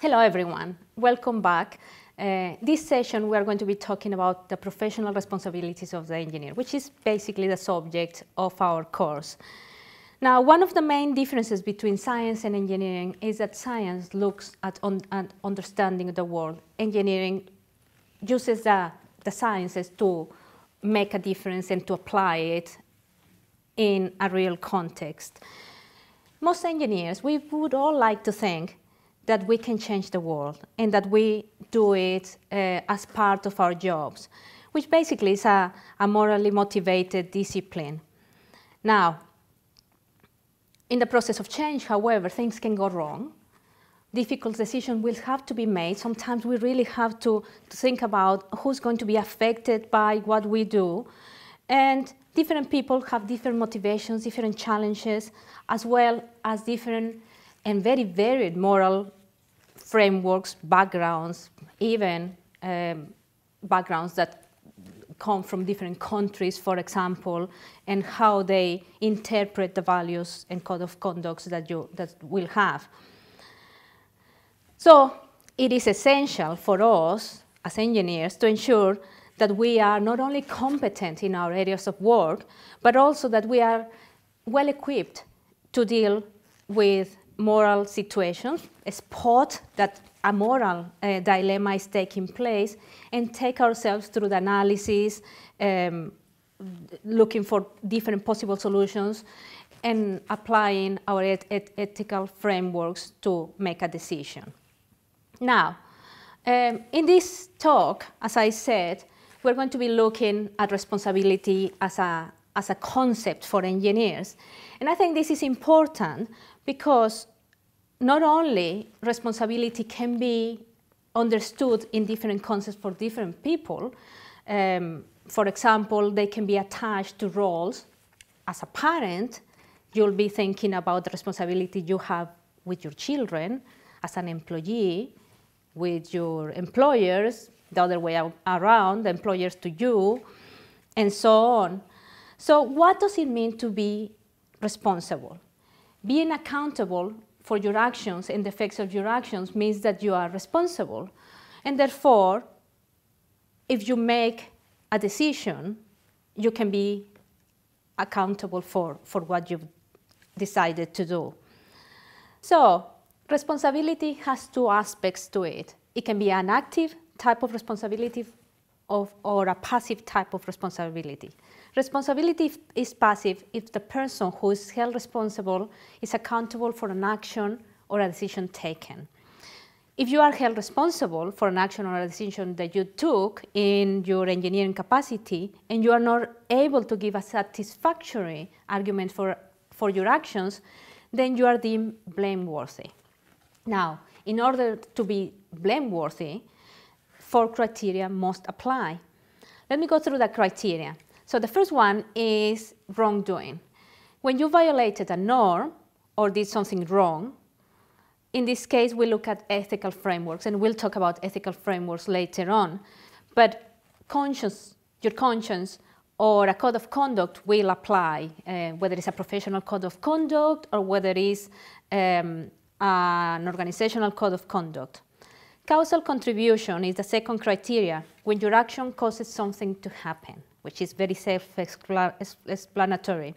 Hello everyone, welcome back. Uh, this session we are going to be talking about the professional responsibilities of the engineer, which is basically the subject of our course. Now, one of the main differences between science and engineering is that science looks at, un at understanding the world. Engineering uses the, the sciences to make a difference and to apply it in a real context. Most engineers, we would all like to think that we can change the world and that we do it uh, as part of our jobs, which basically is a, a morally motivated discipline. Now, in the process of change, however, things can go wrong. Difficult decisions will have to be made. Sometimes we really have to, to think about who's going to be affected by what we do. And different people have different motivations, different challenges, as well as different and very varied moral frameworks, backgrounds, even um, backgrounds that come from different countries, for example, and how they interpret the values and code of conducts that you that will have. So it is essential for us as engineers to ensure that we are not only competent in our areas of work, but also that we are well equipped to deal with moral situations, spot that a moral uh, dilemma is taking place, and take ourselves through the analysis, um, looking for different possible solutions, and applying our et et ethical frameworks to make a decision. Now, um, in this talk, as I said, we're going to be looking at responsibility as a, as a concept for engineers. And I think this is important because not only responsibility can be understood in different concepts for different people, um, for example, they can be attached to roles. As a parent, you'll be thinking about the responsibility you have with your children, as an employee, with your employers, the other way around, the employers to you, and so on. So what does it mean to be responsible? Being accountable for your actions and the effects of your actions means that you are responsible. And therefore, if you make a decision, you can be accountable for, for what you've decided to do. So responsibility has two aspects to it. It can be an active type of responsibility of, or a passive type of responsibility. Responsibility is passive if the person who is held responsible is accountable for an action or a decision taken. If you are held responsible for an action or a decision that you took in your engineering capacity and you are not able to give a satisfactory argument for, for your actions, then you are deemed blameworthy. Now, in order to be blameworthy, four criteria must apply. Let me go through the criteria. So the first one is wrongdoing. When you violated a norm or did something wrong, in this case, we look at ethical frameworks, and we'll talk about ethical frameworks later on. But conscience, your conscience, or a code of conduct will apply, uh, whether it's a professional code of conduct or whether it's um, an organizational code of conduct. Causal contribution is the second criteria when your action causes something to happen which is very self-explanatory.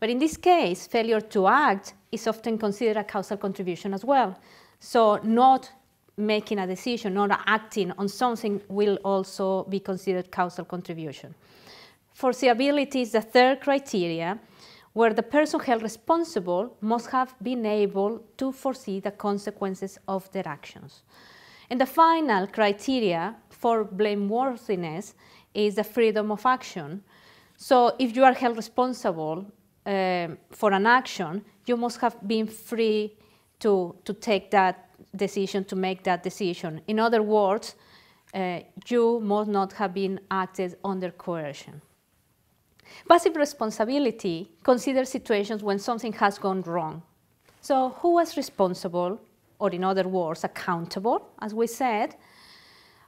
But in this case, failure to act is often considered a causal contribution as well. So not making a decision, not acting on something will also be considered causal contribution. Foreseeability is the third criteria where the person held responsible must have been able to foresee the consequences of their actions. And the final criteria for blameworthiness is the freedom of action. So if you are held responsible um, for an action, you must have been free to, to take that decision, to make that decision. In other words, uh, you must not have been acted under coercion. Passive responsibility considers situations when something has gone wrong. So who was responsible, or in other words, accountable, as we said?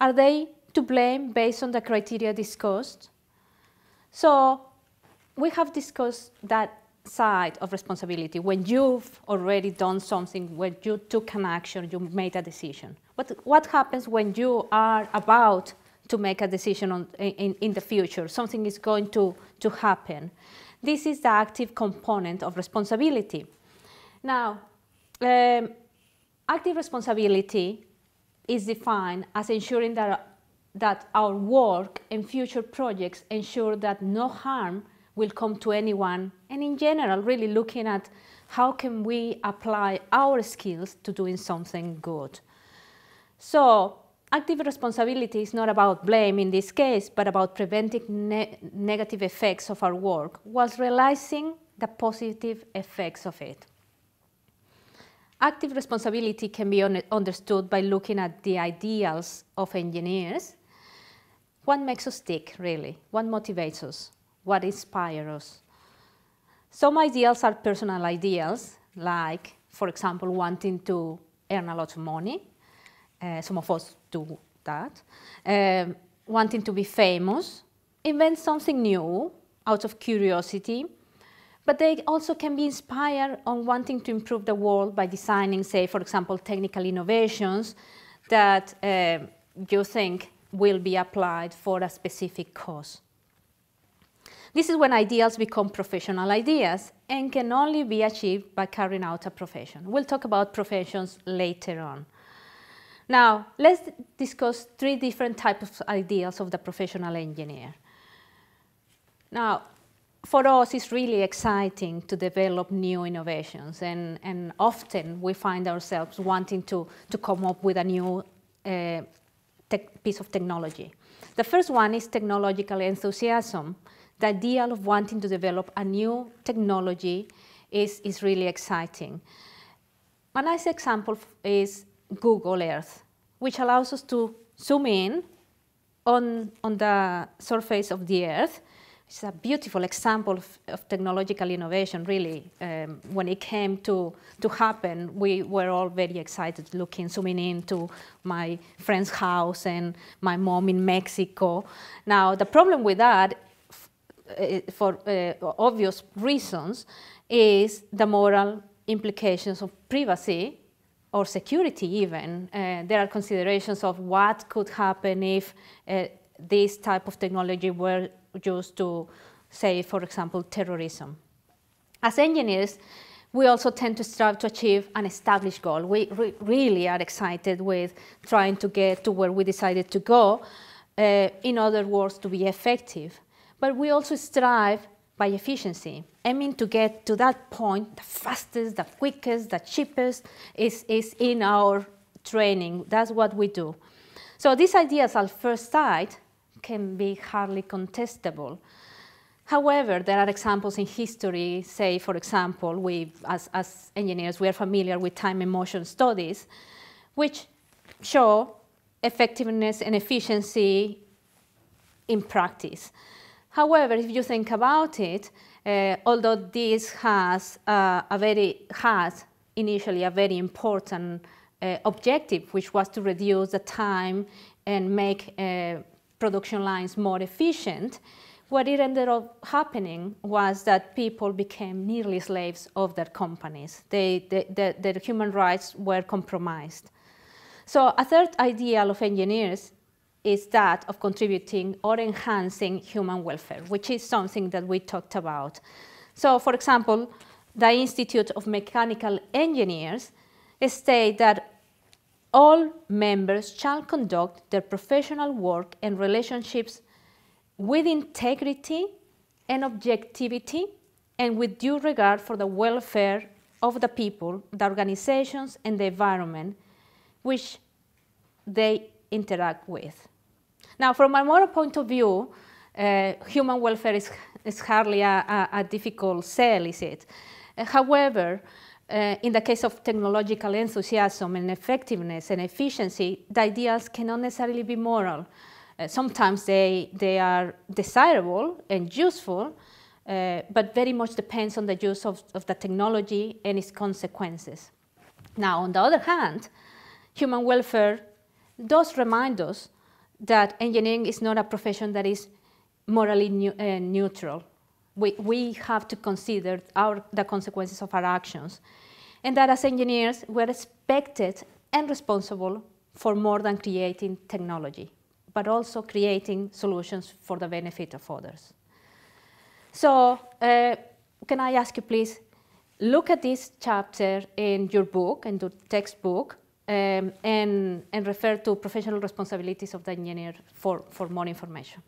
Are they to blame based on the criteria discussed. So we have discussed that side of responsibility, when you've already done something, when you took an action, you made a decision. But what happens when you are about to make a decision on, in, in the future? Something is going to, to happen. This is the active component of responsibility. Now, um, active responsibility is defined as ensuring that, that our work and future projects ensure that no harm will come to anyone, and in general, really looking at how can we apply our skills to doing something good. So active responsibility is not about blame in this case, but about preventing ne negative effects of our work whilst realizing the positive effects of it. Active responsibility can be un understood by looking at the ideals of engineers. What makes us tick, really? What motivates us? What inspires us? Some ideals are personal ideals, like, for example, wanting to earn a lot of money. Uh, some of us do that. Um, wanting to be famous, invent something new out of curiosity, but they also can be inspired on wanting to improve the world by designing, say, for example, technical innovations that uh, you think will be applied for a specific cause. This is when ideals become professional ideas and can only be achieved by carrying out a profession. We'll talk about professions later on. Now, let's discuss three different types of ideals of the professional engineer. Now, for us, it's really exciting to develop new innovations, and, and often we find ourselves wanting to, to come up with a new uh, piece of technology. The first one is technological enthusiasm. The idea of wanting to develop a new technology is, is really exciting. A nice example is Google Earth, which allows us to zoom in on, on the surface of the Earth it's a beautiful example of, of technological innovation, really. Um, when it came to, to happen, we were all very excited looking, zooming into my friend's house and my mom in Mexico. Now, the problem with that, uh, for uh, obvious reasons, is the moral implications of privacy or security even. Uh, there are considerations of what could happen if uh, this type of technology were used to say, for example, terrorism. As engineers, we also tend to strive to achieve an established goal. We re really are excited with trying to get to where we decided to go, uh, in other words, to be effective. But we also strive by efficiency, aiming to get to that point, the fastest, the quickest, the cheapest, is, is in our training. That's what we do. So these ideas at first sight can be hardly contestable. However, there are examples in history, say, for example, we, as, as engineers, we are familiar with time and motion studies, which show effectiveness and efficiency in practice. However, if you think about it, uh, although this has uh, a very has initially a very important uh, objective, which was to reduce the time and make uh, production lines more efficient, what it ended up happening was that people became nearly slaves of their companies. They, they, the, their human rights were compromised. So a third ideal of engineers is that of contributing or enhancing human welfare, which is something that we talked about. So for example, the Institute of Mechanical Engineers state that all members shall conduct their professional work and relationships with integrity and objectivity and with due regard for the welfare of the people, the organizations, and the environment which they interact with. Now, from a moral point of view, uh, human welfare is, is hardly a, a, a difficult sell, is it? Uh, however, uh, in the case of technological enthusiasm and effectiveness and efficiency, the ideals cannot necessarily be moral. Uh, sometimes they, they are desirable and useful, uh, but very much depends on the use of, of the technology and its consequences. Now, on the other hand, human welfare does remind us that engineering is not a profession that is morally uh, neutral. We, we have to consider our, the consequences of our actions. And that as engineers, we're expected and responsible for more than creating technology, but also creating solutions for the benefit of others. So uh, can I ask you please, look at this chapter in your book, in the textbook, um, and, and refer to professional responsibilities of the engineer for, for more information.